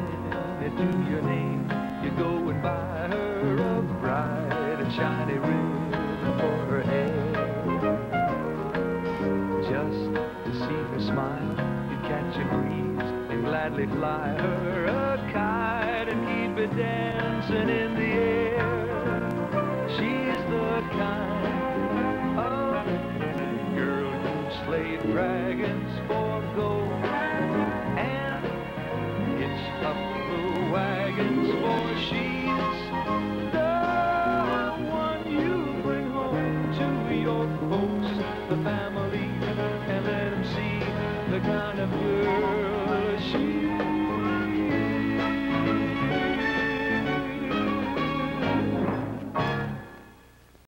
Mary to your name. You go and buy her a bright and shiny ribbon for her hair. Just to see her smile, you catch a breeze and gladly fly her a kite and keep it dancing in the air. She's the kind of girl who slayed dragons for the family and let them see the kind of girl she is.